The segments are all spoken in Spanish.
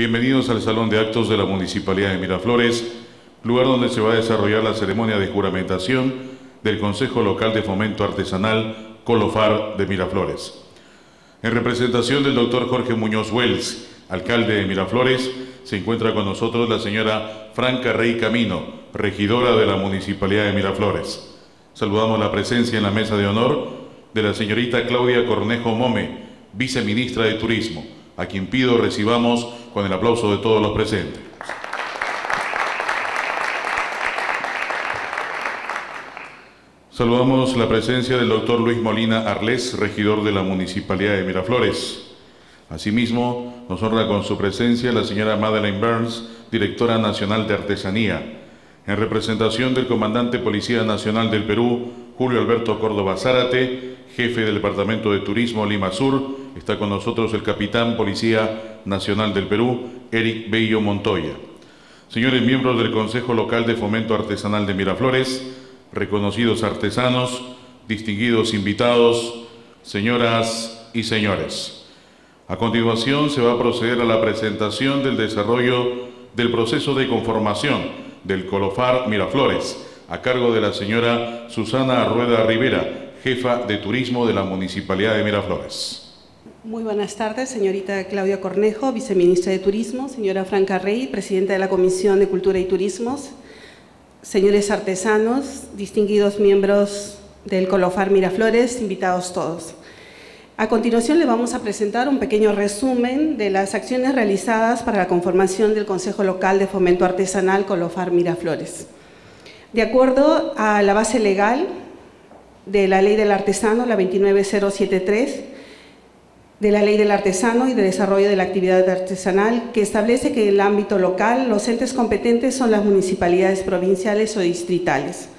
Bienvenidos al Salón de Actos de la Municipalidad de Miraflores, lugar donde se va a desarrollar la ceremonia de juramentación del Consejo Local de Fomento Artesanal Colofar de Miraflores. En representación del doctor Jorge Muñoz Wells, alcalde de Miraflores, se encuentra con nosotros la señora Franca Rey Camino, regidora de la Municipalidad de Miraflores. Saludamos la presencia en la mesa de honor de la señorita Claudia Cornejo Mome, viceministra de Turismo, a quien pido recibamos con el aplauso de todos los presentes. Saludamos la presencia del doctor Luis Molina Arles, regidor de la Municipalidad de Miraflores. Asimismo, nos honra con su presencia la señora Madeleine Burns, directora nacional de Artesanía. En representación del comandante Policía Nacional del Perú, Julio Alberto Córdoba Zárate, jefe del Departamento de Turismo Lima Sur, está con nosotros el capitán Policía Nacional del Perú, Eric Bello Montoya. Señores miembros del Consejo Local de Fomento Artesanal de Miraflores, reconocidos artesanos, distinguidos invitados, señoras y señores. A continuación se va a proceder a la presentación del desarrollo del proceso de conformación del Colofar Miraflores, a cargo de la señora Susana Rueda Rivera, jefa de turismo de la Municipalidad de Miraflores. Muy buenas tardes, señorita Claudia Cornejo, viceministra de Turismo, señora Franca Rey, presidenta de la Comisión de Cultura y Turismos, señores artesanos, distinguidos miembros del Colofar Miraflores, invitados todos. A continuación le vamos a presentar un pequeño resumen de las acciones realizadas para la conformación del Consejo Local de Fomento Artesanal Colofar Miraflores. De acuerdo a la base legal de la Ley del Artesano, la 29073, de la Ley del Artesano y de Desarrollo de la Actividad Artesanal, que establece que en el ámbito local los entes competentes son las municipalidades provinciales o distritales.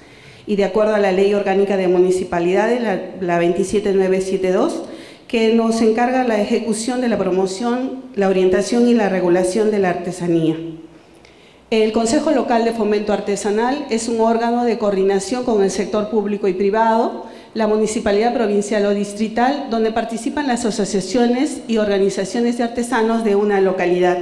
Y de acuerdo a la Ley Orgánica de Municipalidades, la, la 27972, que nos encarga la ejecución de la promoción, la orientación y la regulación de la artesanía. El Consejo Local de Fomento Artesanal es un órgano de coordinación con el sector público y privado, la municipalidad provincial o distrital, donde participan las asociaciones y organizaciones de artesanos de una localidad.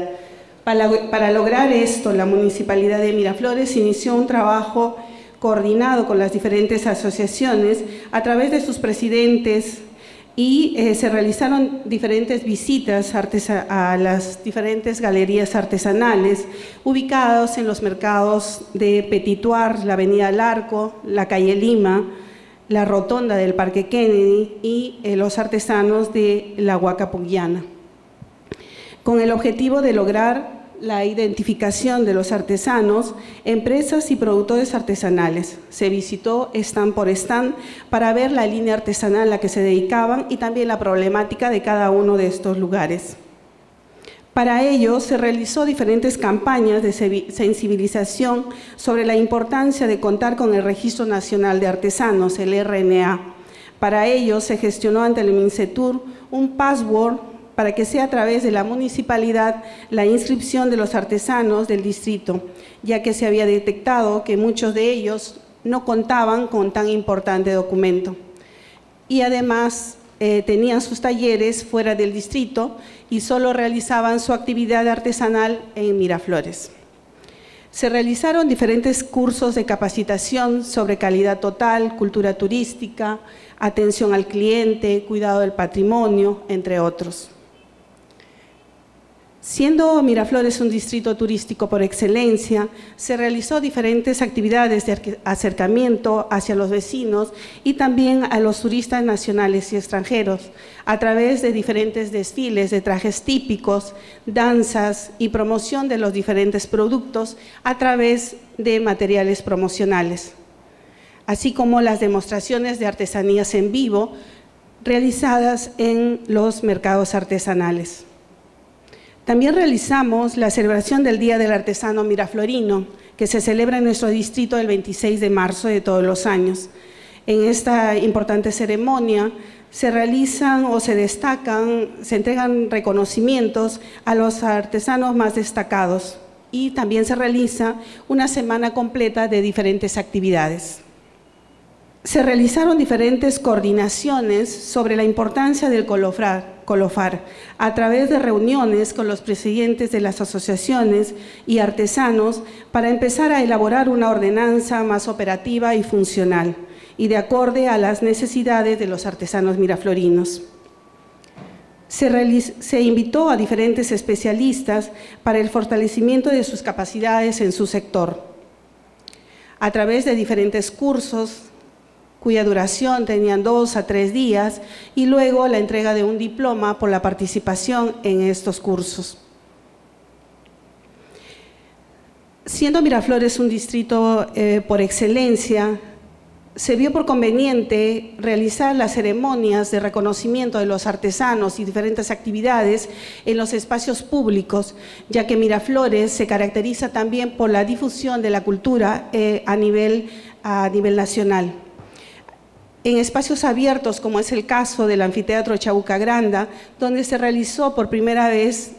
Para, lograr esto, la municipalidad de Miraflores inició un trabajo coordinado con las diferentes asociaciones a través de sus presidentes y eh, se realizaron diferentes visitas a las diferentes galerías artesanales ubicadas en los mercados de Petituar, la Avenida del Arco, la calle Lima, la rotonda del Parque Kennedy y eh, los artesanos de la Huaca con el objetivo de lograr la identificación de los artesanos, empresas y productores artesanales. Se visitó stand por stand para ver la línea artesanal a la que se dedicaban y también la problemática de cada uno de estos lugares. Para ello se realizó diferentes campañas de sensibilización sobre la importancia de contar con el Registro Nacional de Artesanos, el RNA. Para ello se gestionó ante el MINCETUR un password para que sea a través de la municipalidad la inscripción de los artesanos del distrito, ya que se había detectado que muchos de ellos no contaban con tan importante documento. Y además eh, tenían sus talleres fuera del distrito y solo realizaban su actividad artesanal en Miraflores. Se realizaron diferentes cursos de capacitación sobre calidad total, cultura turística, atención al cliente, cuidado del patrimonio, entre otros. Siendo Miraflores un distrito turístico por excelencia, se realizó diferentes actividades de acercamiento hacia los vecinos y también a los turistas nacionales y extranjeros, a través de diferentes desfiles de trajes típicos, danzas y promoción de los diferentes productos a través de materiales promocionales, así como las demostraciones de artesanías en vivo realizadas en los mercados artesanales. También realizamos la celebración del Día del Artesano Miraflorino, que se celebra en nuestro distrito el 26 de marzo de todos los años. En esta importante ceremonia se realizan o se destacan, se entregan reconocimientos a los artesanos más destacados y también se realiza una semana completa de diferentes actividades. Se realizaron diferentes coordinaciones sobre la importancia del colofar, a través de reuniones con los presidentes de las asociaciones y artesanos para empezar a elaborar una ordenanza más operativa y funcional y de acorde a las necesidades de los artesanos miraflorinos. Se, invitó a diferentes especialistas para el fortalecimiento de sus capacidades en su sector. A través de diferentes cursos, cuya duración tenían dos a tres días, y luego la entrega de un diploma por la participación en estos cursos. Siendo Miraflores un distrito eh, por excelencia, se vio por conveniente realizar las ceremonias de reconocimiento de los artesanos y diferentes actividades en los espacios públicos, ya que Miraflores se caracteriza también por la difusión de la cultura eh, a, nivel, a nivel nacional en espacios abiertos, como es el caso del anfiteatro Chabuca Granda, donde se realizó por primera vez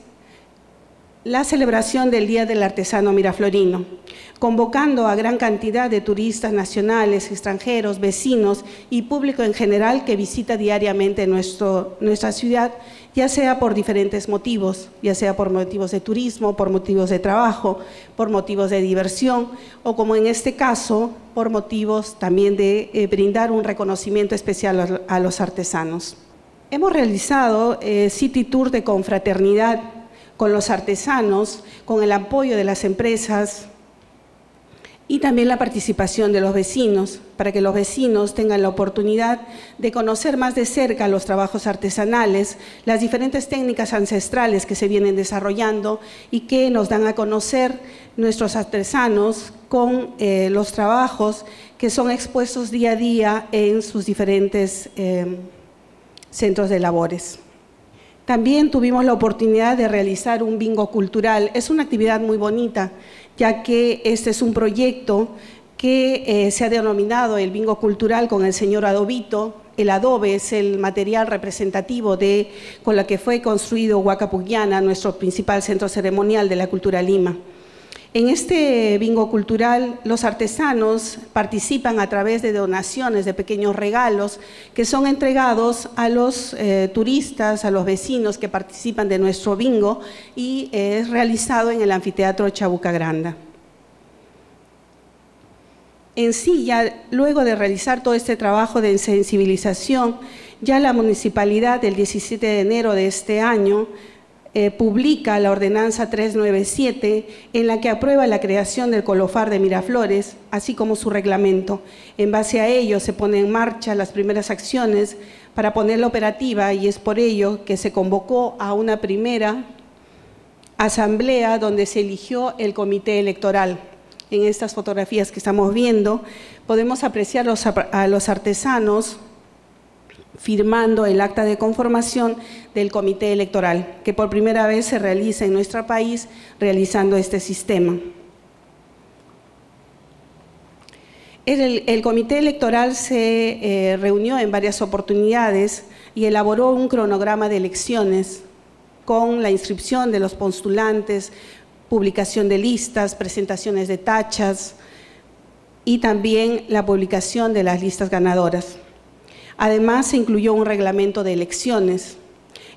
la celebración del Día del Artesano Miraflorino, convocando a gran cantidad de turistas nacionales, extranjeros, vecinos y público en general que visita diariamente nuestra ciudad, ya sea por diferentes motivos, ya sea por motivos de turismo, por motivos de trabajo, por motivos de diversión o como en este caso, por motivos también de eh, brindar un reconocimiento especial a, los artesanos. Hemos realizado eh, City Tour de confraternidad con los artesanos, con el apoyo de las empresas y también la participación de los vecinos, para que los vecinos tengan la oportunidad de conocer más de cerca los trabajos artesanales, las diferentes técnicas ancestrales que se vienen desarrollando y que nos dan a conocer nuestros artesanos con eh, los trabajos que son expuestos día a día en sus diferentes eh, centros de labores. También tuvimos la oportunidad de realizar un bingo cultural. Es una actividad muy bonita, ya que este es un proyecto que eh, se ha denominado el bingo cultural con el señor Adobito. El adobe es el material representativo de, con la que fue construido Huacapuquiana, nuestro principal centro ceremonial de la cultura Lima. En este bingo cultural, los artesanos participan a través de donaciones, de pequeños regalos que son entregados a los eh, turistas, a los vecinos que participan de nuestro bingo y es realizado en el anfiteatro Chabuca Granda. En sí, ya luego de realizar todo este trabajo de sensibilización, ya la municipalidad del 17 de enero de este año eh, publica la ordenanza 397 en la que aprueba la creación del Colofar de Miraflores, así como su reglamento. En base a ello se ponen en marcha las primeras acciones para ponerla operativa y es por ello que se convocó a una primera asamblea donde se eligió el comité electoral. En estas fotografías que estamos viendo podemos apreciar a los artesanos firmando el acta de conformación del comité electoral, que por primera vez se realiza en nuestro país realizando este sistema. El, comité electoral se eh, reunió en varias oportunidades y elaboró un cronograma de elecciones con la inscripción de los postulantes, publicación de listas, presentaciones de tachas y también la publicación de las listas ganadoras. Además, se incluyó un reglamento de elecciones.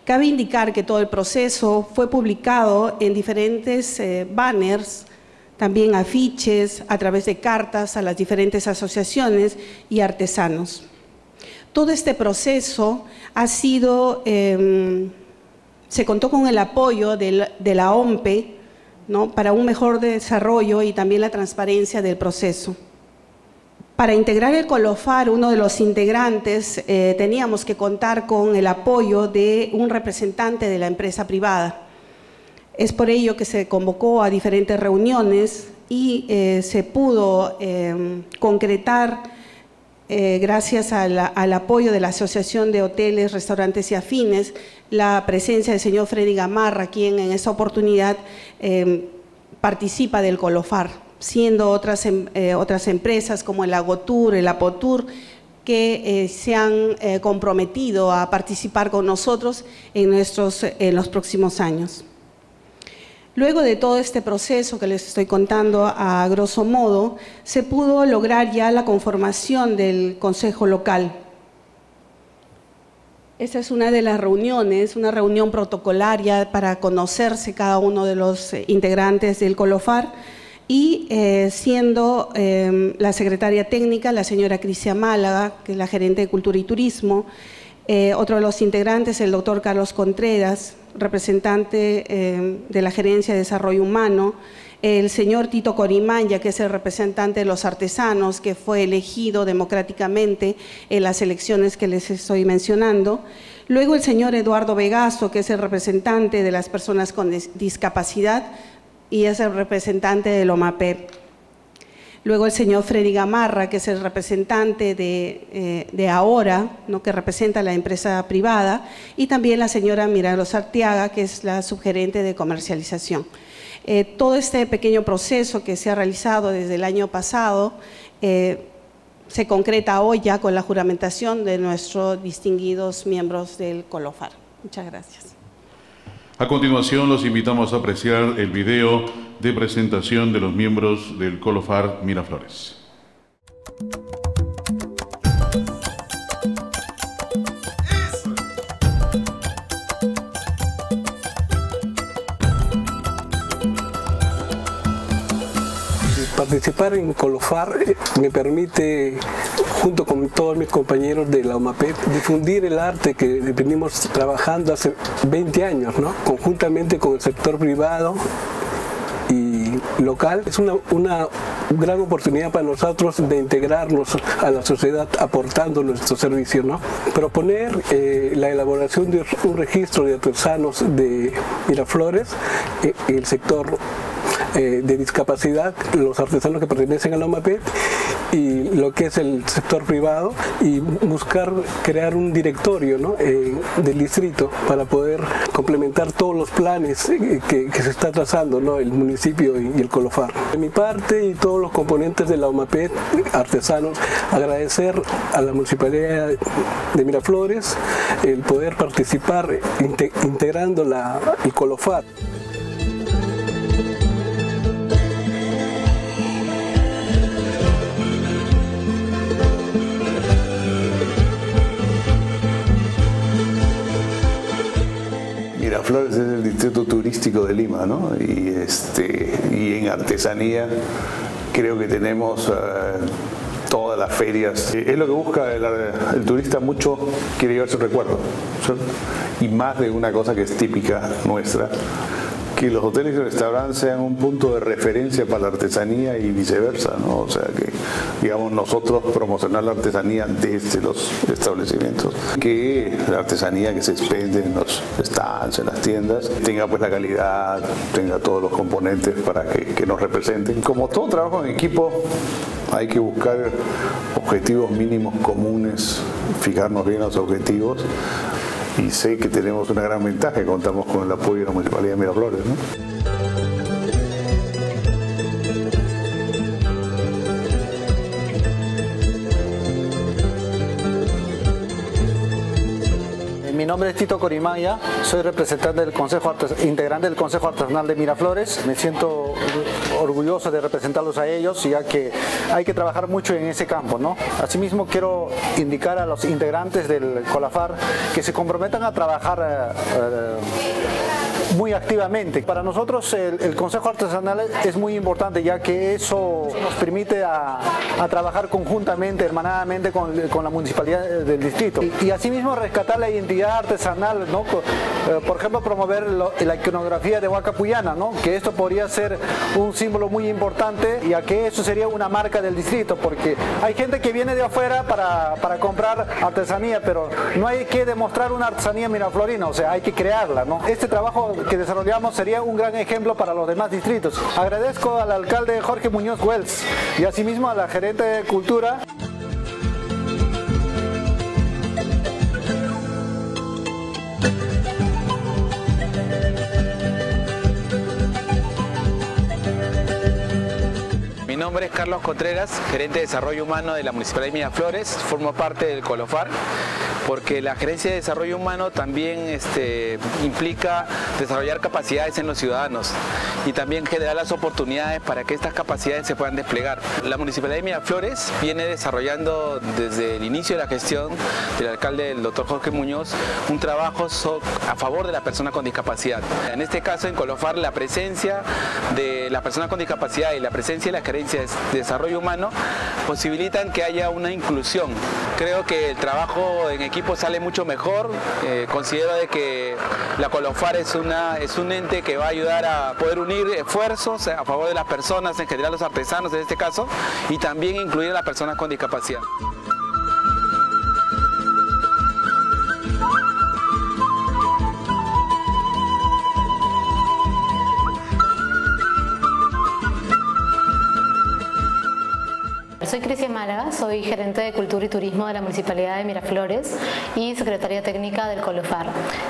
Cabe indicar que todo el proceso fue publicado en diferentes eh, banners, también afiches, a través de cartas a las diferentes asociaciones y artesanos. Todo este proceso ha sido, em, se contó con el apoyo de la, OMPE para un mejor desarrollo y también la transparencia del proceso. Para integrar el Colofar, uno de los integrantes, eh, teníamos que contar con el apoyo de un representante de la empresa privada. Es por ello que se convocó a diferentes reuniones y eh, se pudo em, concretar, eh, gracias al apoyo de la Asociación de Hoteles, Restaurantes y Afines, la presencia del señor Freddy Gamarra, quien en esta oportunidad participa del Colofar siendo otras, em, eh, otras empresas como el Agotur, el Apotur, que eh, se han eh, comprometido a participar con nosotros en, nuestros, en los próximos años. Luego de todo este proceso que les estoy contando a grosso modo, se pudo lograr ya la conformación del Consejo Local. Esta es una de las reuniones, una reunión protocolaria para conocerse cada uno de los integrantes del Colofar y eh, siendo em, la secretaria técnica la señora Crisia Málaga, que es la gerente de Cultura y Turismo, eh, otro de los integrantes, el doctor Carlos Contreras, representante em, de la Gerencia de Desarrollo Humano, el señor Tito Corimanya, que es el representante de los artesanos, que fue elegido democráticamente en las elecciones que les estoy mencionando. Luego el señor Eduardo Vegaso, que es el representante de las personas con discapacidad y es el representante del OMAPEP. Luego el señor Freddy Gamarra, que es el representante de, eh, Ahora, ¿no? que representa la empresa privada, y también la señora Miralos Arteaga, que es la subgerente de comercialización. Eh, todo este pequeño proceso que se ha realizado desde el año pasado eh, se concreta hoy ya con la juramentación de nuestros distinguidos miembros del Colofar. Muchas gracias. A continuación los invitamos a apreciar el video de presentación de los miembros del Colofar Miraflores. Participar en Colofar eh, me permite, junto con todos mis compañeros de la OMAPET, difundir el arte que venimos trabajando hace 20 años, ¿no? conjuntamente con el sector privado y local. Es una, una gran oportunidad para nosotros de integrarnos a la sociedad aportando nuestro servicio. ¿no? Proponer eh, la elaboración de un registro de artesanos de Miraflores, eh, el sector eh, de discapacidad, los artesanos que pertenecen a la OMAPET y lo que es el sector privado y buscar crear un directorio eh, del distrito para poder complementar todos los planes eh, que, se está trazando ¿no? el municipio y, el Colofar. De mi parte y todos los componentes de la OMAPET, artesanos, agradecer a la Municipalidad de Miraflores el poder participar integrando la, el Colofar. Flores es el distrito turístico de Lima, ¿no? Y, este, y en artesanía creo que tenemos... Eh, todas las ferias. Es lo que busca el, turista mucho, quiere llevar su recuerdo. Y más de una cosa que es típica nuestra, que los hoteles y restaurantes sean un punto de referencia para la artesanía y viceversa, ¿no? O sea que, digamos, nosotros promocionar la artesanía desde los establecimientos, que la artesanía que se expende en los stands, en las tiendas, tenga pues la calidad, tenga todos los componentes para que, que nos representen. Como todo trabajo en equipo, hay que buscar objetivos mínimos comunes, fijarnos bien los objetivos y sé que tenemos una gran ventaja, contamos con el apoyo de la Municipalidad de Miraflores. Mi nombre es Tito Corimaya, soy representante del Consejo integrante del Consejo Artesanal de Miraflores. Me siento orgulloso de representarlos a ellos, ya que hay que trabajar mucho en ese campo. ¿no? Asimismo, quiero indicar a los integrantes del COLAFAR que se comprometan a trabajar eh, eh, muy activamente. Para nosotros el, Consejo Artesanal es muy importante ya que eso nos permite a, trabajar conjuntamente, hermanadamente con, la municipalidad del distrito. Y, asimismo rescatar la identidad artesanal, ¿no? Eh, por ejemplo promover la iconografía de Huacapuyana, ¿no? que esto podría ser un símbolo muy importante ya que eso sería una marca del distrito porque hay gente que viene de afuera para, para comprar artesanía pero no hay que demostrar una artesanía miraflorina, o sea hay que crearla. ¿no? Este trabajo que desarrollamos sería un gran ejemplo para los demás distritos. Agradezco al alcalde Jorge Muñoz Wells y asimismo a la gerente de Cultura. Mi nombre es Carlos Contreras, gerente de Desarrollo Humano de la Municipalidad de Miraflores, formo parte del Colofar porque la gerencia de desarrollo humano también este, implica desarrollar capacidades en los ciudadanos y también generar las oportunidades para que estas capacidades se puedan desplegar. La Municipalidad de Miraflores viene desarrollando desde el inicio de la gestión del alcalde, el doctor Jorge Muñoz, un trabajo a favor de la persona con discapacidad. En este caso, en Colofar, la presencia de la persona con discapacidad y la presencia de la gerencia de desarrollo humano posibilitan que haya una inclusión. Creo que el trabajo en equipo sale mucho mejor. Eh, considero de que la Colofar es, una, es un ente que va a ayudar a poder unir esfuerzos a favor de las personas, en general los artesanos en este caso, y también incluir a las personas con discapacidad. Soy Cristian Málaga, soy gerente de Cultura y Turismo de la Municipalidad de Miraflores y secretaria técnica del Colofar.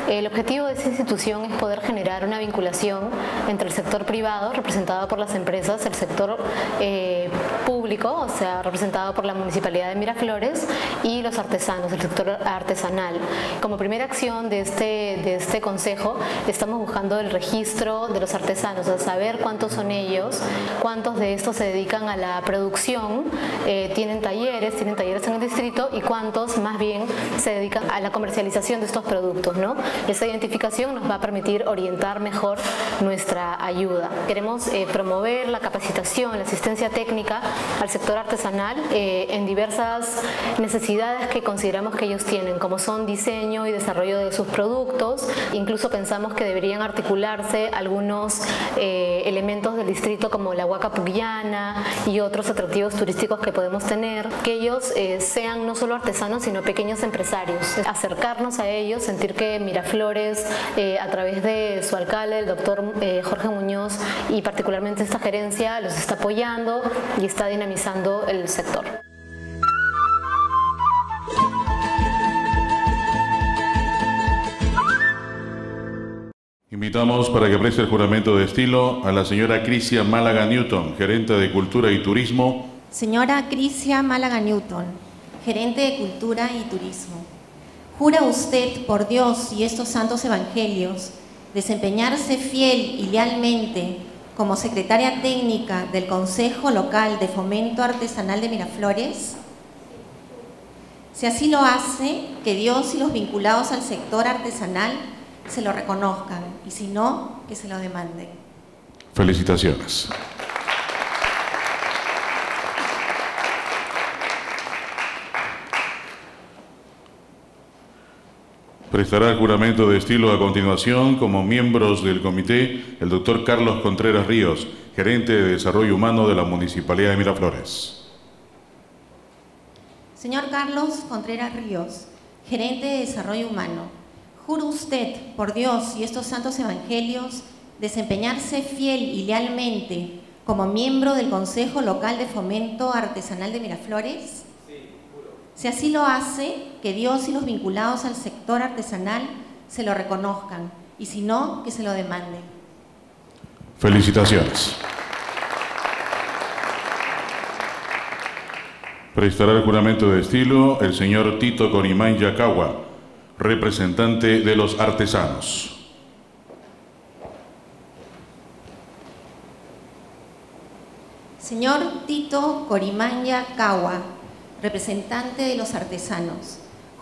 El objetivo de esta institución es poder generar una vinculación entre el sector privado, representado por las empresas, el sector eh, público, o sea, representado por la Municipalidad de Miraflores, y los artesanos, el sector artesanal. Como primera acción de este, de este consejo, estamos buscando el registro de los artesanos, a saber cuántos son ellos, cuántos de estos se dedican a la producción eh, tienen talleres, tienen talleres en el distrito y cuántos más bien se dedican a la comercialización de estos productos. ¿no? Esa identificación nos va a permitir orientar mejor nuestra ayuda. Queremos eh, promover la capacitación, la asistencia técnica al sector artesanal eh, en diversas necesidades que consideramos que ellos tienen, como son diseño y desarrollo de sus productos. Incluso pensamos que deberían articularse algunos elementos del distrito como la huaca pugliana y otros atractivos turísticos que podemos tener, que ellos eh, sean no solo artesanos, sino pequeños empresarios. Acercarnos a ellos, sentir que Miraflores, eh, a través de su alcalde, el doctor eh, Jorge Muñoz, y particularmente esta gerencia, los está apoyando y está dinamizando el sector. Invitamos para que preste el juramento de estilo a la señora Crisia Málaga Newton, gerente de Cultura y Turismo Señora Crisia Málaga Newton, gerente de Cultura y Turismo, ¿jura usted por Dios y estos santos evangelios desempeñarse fiel y lealmente como secretaria técnica del Consejo Local de Fomento Artesanal de Miraflores? Si así lo hace, que Dios y los vinculados al sector artesanal se lo reconozcan y si no, que se lo demanden. Felicitaciones. Prestará juramento de estilo a continuación como miembros del comité el doctor Carlos Contreras Ríos, gerente de Desarrollo Humano de la Municipalidad de Miraflores. Señor Carlos Contreras Ríos, gerente de Desarrollo Humano, ¿juro usted, por Dios y estos santos evangelios, desempeñarse fiel y lealmente como miembro del Consejo Local de Fomento Artesanal de Miraflores? Si así lo hace, que Dios y los vinculados al sector artesanal se lo reconozcan y si no, que se lo demanden. Felicitaciones. Prestará el juramento de estilo el señor Tito Conimán Yacagua, representante de los artesanos. Señor Tito Corimanya Cagua, representante de los artesanos,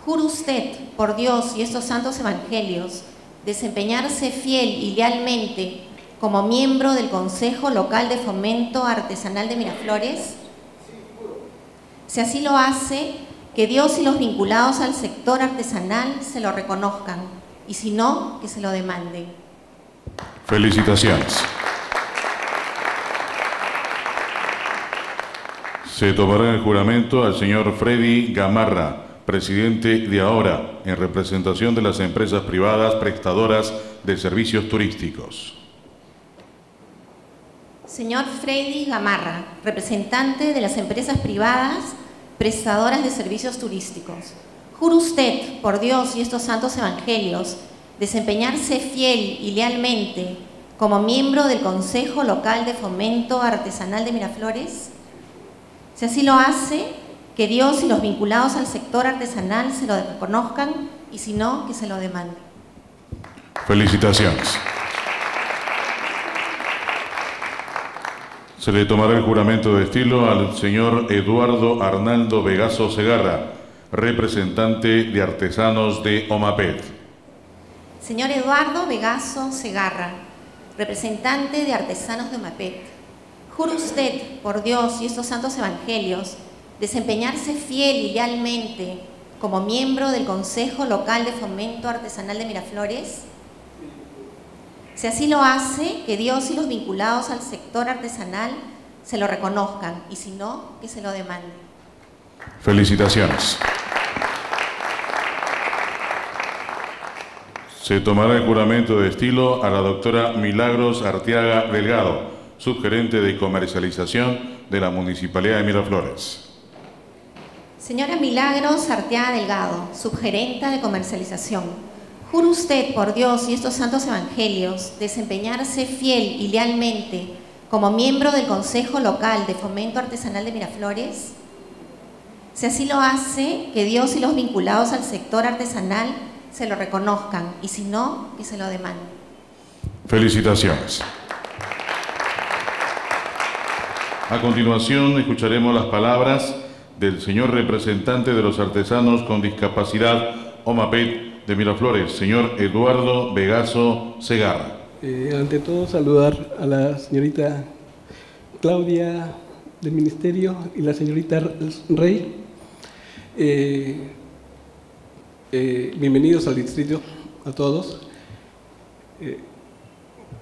juro usted, por Dios y estos santos evangelios, desempeñarse fiel y lealmente como miembro del Consejo Local de Fomento Artesanal de Miraflores? Si así lo hace, que Dios y los vinculados al sector artesanal se lo reconozcan y si no, que se lo demanden. Felicitaciones. Se tomará el juramento al señor Freddy Gamarra, presidente de Ahora, en representación de las empresas privadas prestadoras de servicios turísticos. Señor Freddy Gamarra, representante de las empresas privadas prestadoras de servicios turísticos. ¿Jura usted, por Dios y estos santos evangelios, desempeñarse fiel y lealmente como miembro del Consejo Local de Fomento Artesanal de Miraflores? Si así lo hace, que Dios y los vinculados al sector artesanal se lo reconozcan y si no, que se lo demanden. Felicitaciones. Se le tomará el juramento de estilo al señor Eduardo Arnaldo Vegaso Segarra, representante de artesanos de Omapet. Señor Eduardo Vegaso Segarra, representante de artesanos de Omapet, juro usted, por Dios y estos santos evangelios, desempeñarse fiel y lealmente como miembro del Consejo Local de Fomento Artesanal de Miraflores? Si así lo hace, que Dios y los vinculados al sector artesanal se lo reconozcan y si no, que se lo demanden. Felicitaciones. Se tomará el juramento de estilo a la doctora Milagros Arteaga Delgado, subgerente de comercialización de la Municipalidad de Miraflores. Señora Milagros Arteaga Delgado, subgerenta de comercialización, ¿jura usted por Dios y estos santos evangelios desempeñarse fiel y lealmente como miembro del Consejo Local de Fomento Artesanal de Miraflores? Si así lo hace, que Dios y los vinculados al sector artesanal se lo reconozcan y si no, que se lo demanden. Felicitaciones. A continuación escucharemos las palabras del señor representante de los artesanos con discapacidad OMAPET de Miraflores, señor Eduardo Vegaso Segarra. Eh, ante todo saludar a la señorita Claudia del Ministerio y la señorita Rey. Eh, eh, bienvenidos al distrito a todos.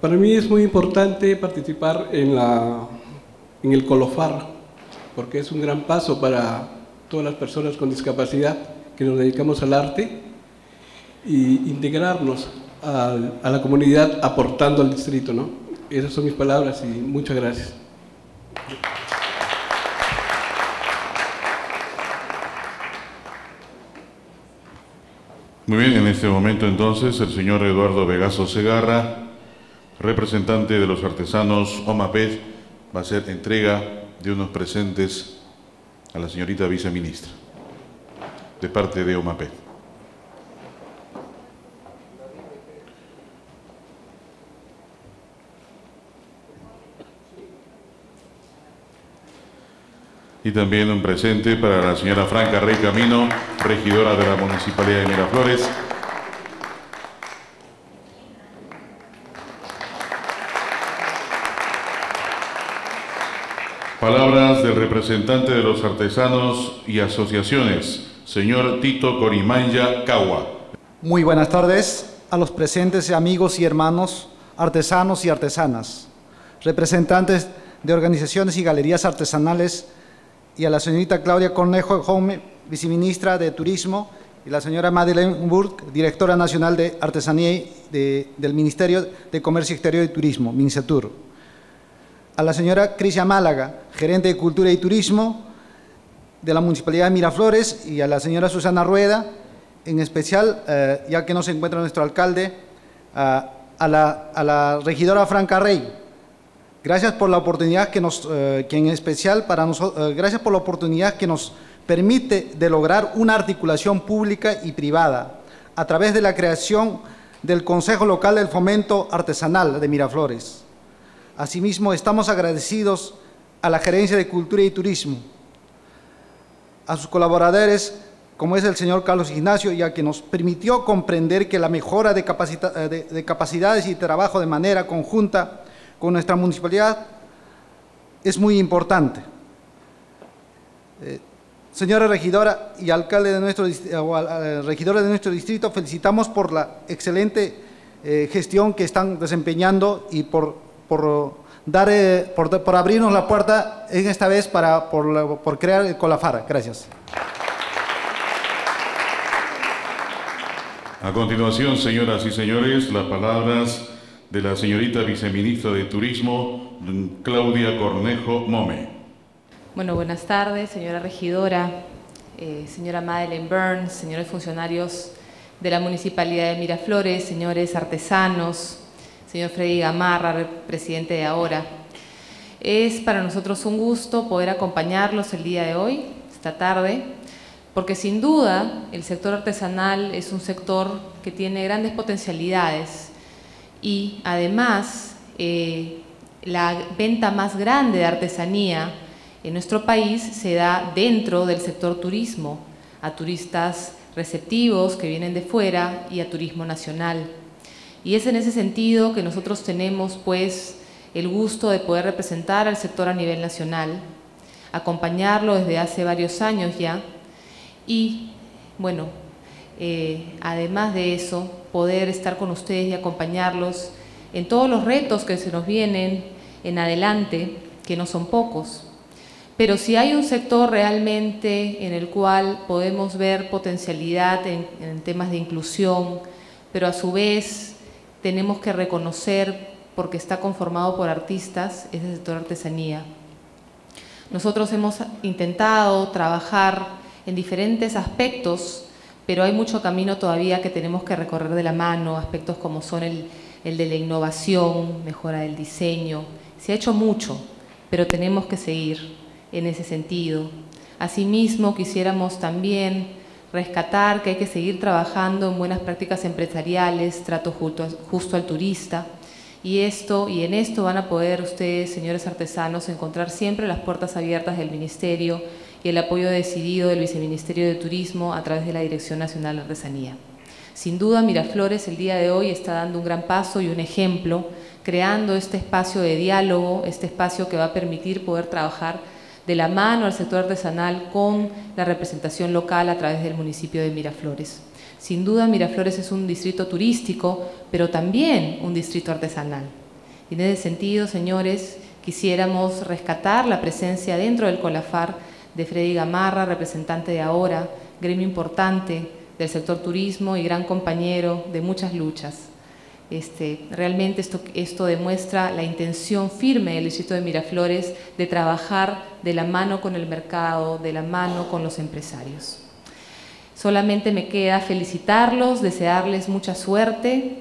para mí es muy importante participar en, la, en el Colofar, porque es un gran paso para todas las personas con discapacidad que nos dedicamos al arte y integrarnos a, la comunidad aportando al distrito. ¿no? Esas son mis palabras y muchas gracias. Muy bien, en este momento entonces el señor Eduardo Vegaso Segarra, representante de los artesanos OMAPED, va a hacer entrega de unos presentes a la señorita viceministra, de parte de OMAPED. Y también un presente para la señora Franca Rey Camino, regidora de la Municipalidad de Miraflores. Palabras del representante de los artesanos y asociaciones, señor Tito Corimanya Cagua. Muy buenas tardes a los presentes amigos y hermanos, artesanos y artesanas, representantes de organizaciones y galerías artesanales y a la señorita Claudia Cornejo Home, viceministra de Turismo, y la señora Madeleine Burke, directora nacional de Artesanía del Ministerio de Comercio Exterior y Turismo, MINCETUR. A la señora Crisia Málaga, gerente de Cultura y Turismo de la Municipalidad de Miraflores, y a la señora Susana Rueda, en especial, eh, ya que no se encuentra nuestro alcalde, a, la, regidora Franca Rey, Gracias por la oportunidad que nos, eh, que en especial para nosotros, eh, gracias por la oportunidad que nos permite de lograr una articulación pública y privada a través de la creación del Consejo Local del Fomento Artesanal de Miraflores. Asimismo, estamos agradecidos a la Gerencia de Cultura y Turismo, a sus colaboradores, como es el señor Carlos Ignacio, ya que nos permitió comprender que la mejora de, eh, de capacidades y trabajo de manera conjunta con nuestra municipalidad es muy importante. Eh, señora regidora y alcalde de nuestro, eh, regidora de nuestro distrito, felicitamos por la excelente gestión que están desempeñando y por, por dar, por, abrirnos la puerta en esta vez para, por, por crear el Colafara. Gracias. A continuación, señoras y señores, las palabras de la señorita viceministra de Turismo, Claudia Cornejo Mome. Bueno, buenas tardes, señora regidora, eh, señora Madeleine Burns, señores funcionarios de la Municipalidad de Miraflores, señores artesanos, señor Freddy Gamarra, presidente de Ahora. Es para nosotros un gusto poder acompañarlos el día de hoy. esta tarde, porque sin duda el sector artesanal es un sector que tiene grandes potencialidades y además eh, la venta más grande de artesanía en nuestro país se da dentro del sector turismo, a turistas receptivos que vienen de fuera y a turismo nacional. Y es en ese sentido que nosotros tenemos pues el gusto de poder representar al sector a nivel nacional, acompañarlo desde hace varios años ya y bueno, eh, además de eso, poder estar con ustedes y acompañarlos en todos los retos que se nos vienen en adelante, que no son pocos. Pero si hay un sector realmente en el cual podemos ver potencialidad en, en temas de inclusión, pero a su vez tenemos que reconocer, porque está conformado por artistas, es el sector artesanía. Nosotros hemos intentado trabajar en diferentes aspectos, pero hay mucho camino todavía que tenemos que recorrer de la mano, aspectos como son el, el de la innovación, mejora del diseño. Se ha hecho mucho, pero tenemos que seguir en ese sentido. Asimismo, quisiéramos también rescatar que hay que seguir trabajando en buenas prácticas empresariales, trato justo, al turista, y esto y en esto van a poder ustedes, señores artesanos, encontrar siempre las puertas abiertas del Ministerio y el apoyo decidido del Viceministerio de Turismo a través de la Dirección Nacional de Artesanía. Sin duda, Miraflores el día de hoy está dando un gran paso y un ejemplo, creando este espacio de diálogo, este espacio que va a permitir poder trabajar de la mano al sector artesanal con la representación local a través del municipio de Miraflores. Sin duda Miraflores es un distrito turístico, pero también un distrito artesanal. Y en ese sentido, señores, quisiéramos rescatar la presencia dentro del Colafar de Freddy Gamarra, representante de ahora, gremio importante del sector turismo y gran compañero de muchas luchas. Este, realmente esto, demuestra la intención firme del Distrito de Miraflores de trabajar de la mano con el mercado, de la mano con los empresarios. Solamente me queda felicitarlos, desearles mucha suerte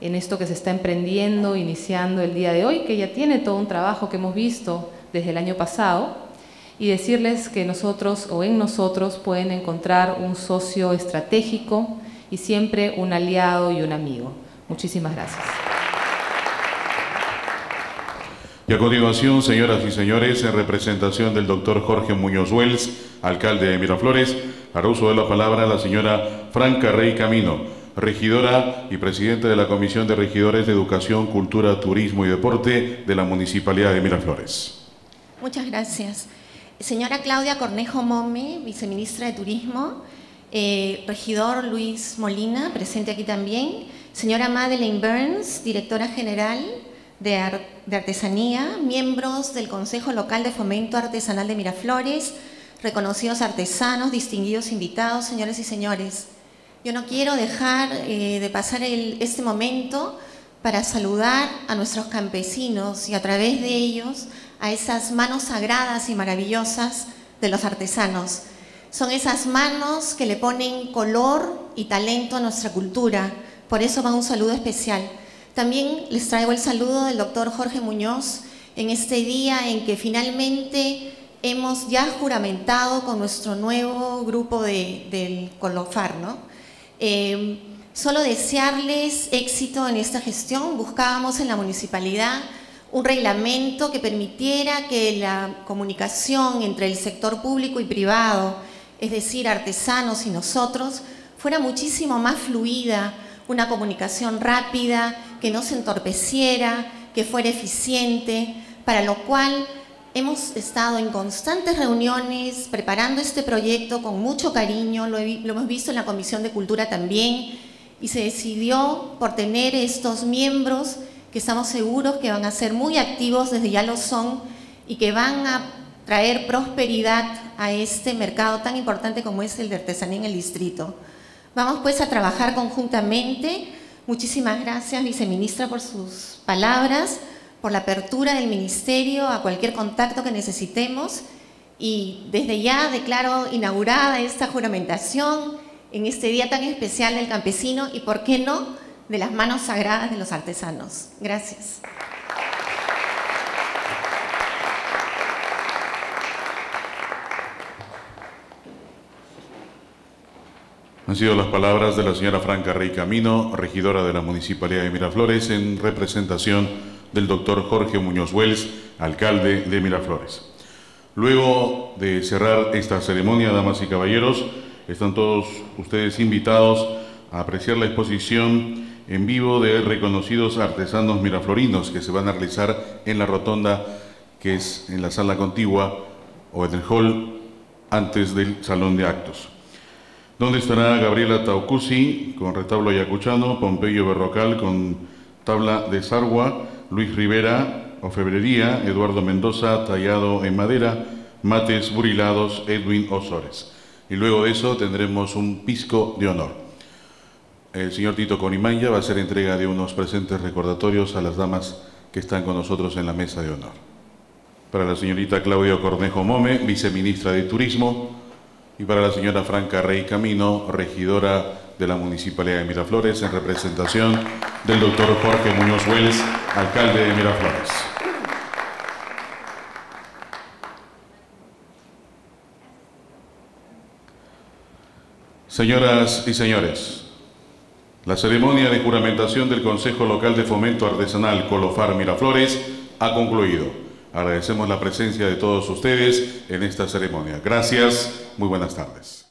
en esto que se está emprendiendo, iniciando el día de hoy, que ya tiene todo un trabajo que hemos visto desde el año pasado, y decirles que nosotros o en nosotros pueden encontrar un socio estratégico y siempre un aliado y un amigo. Muchísimas gracias. Y a continuación, señoras y señores, en representación del doctor Jorge Muñoz Wells, alcalde de Miraflores, hará uso de la palabra la señora Franca Rey Camino, regidora y presidenta de la Comisión de Regidores de Educación, Cultura, Turismo y Deporte de la Municipalidad de Miraflores. Muchas gracias. Señora Claudia Cornejo Mome, viceministra de Turismo, eh, regidor Luis Molina, presente aquí también, señora Madeleine Burns, directora general de, Artesanía, miembros del Consejo Local de Fomento Artesanal de Miraflores, reconocidos artesanos, distinguidos invitados, señores y señores. Yo no quiero dejar eh, de pasar este momento para saludar a nuestros campesinos y a través de ellos a esas manos sagradas y maravillosas de los artesanos. Son esas manos que le ponen color y talento a nuestra cultura. Por eso va un saludo especial. También les traigo el saludo del doctor Jorge Muñoz en este día en que finalmente hemos ya juramentado con nuestro nuevo grupo del Colofar. ¿no? Eh, solo desearles éxito en esta gestión. Buscábamos en la municipalidad un reglamento que permitiera que la comunicación entre el sector público y privado, es decir, artesanos y nosotros, fuera muchísimo más fluida, una comunicación rápida, que no se entorpeciera, que fuera eficiente, para lo cual hemos estado en constantes reuniones preparando este proyecto con mucho cariño, lo, hemos visto en la Comisión de Cultura también, y se decidió por tener estos miembros que estamos seguros que van a ser muy activos, desde ya lo son, y que van a traer prosperidad a este mercado tan importante como es el de artesanía en el distrito. Vamos pues a trabajar conjuntamente. Muchísimas gracias, viceministra, por sus palabras, por la apertura del ministerio a cualquier contacto que necesitemos. Y desde ya declaro inaugurada esta juramentación en este día tan especial del campesino y, ¿por qué no?, de las manos sagradas de los artesanos. Gracias. Han sido las palabras de la señora Franca Rey Camino, regidora de la Municipalidad de Miraflores, en representación del doctor Jorge Muñoz Wells, alcalde de Miraflores. Luego de cerrar esta ceremonia, damas y caballeros, están todos ustedes invitados a apreciar la exposición en vivo de reconocidos artesanos miraflorinos que se van a realizar en la rotonda que es en la sala contigua o en el hall antes del salón de actos. Donde estará Gabriela Taucusi con retablo ayacuchano, Pompeyo Berrocal con tabla de sargua, Luis Rivera, ofebrería, Eduardo Mendoza, tallado en madera, mates burilados, Edwin Osores. Y luego de eso tendremos un pisco de honor. El señor Tito Conimaya va a hacer entrega de unos presentes recordatorios a las damas que están con nosotros en la mesa de honor. Para la señorita Claudia Cornejo Mome, viceministra de Turismo, y para la señora Franca Rey Camino, regidora de la Municipalidad de Miraflores, en representación del doctor Jorge Muñoz Wells, alcalde de Miraflores. Señoras y señores, la ceremonia de juramentación del Consejo Local de Fomento Artesanal Colofar Miraflores ha concluido. Agradecemos la presencia de todos ustedes en esta ceremonia. Gracias, muy buenas tardes.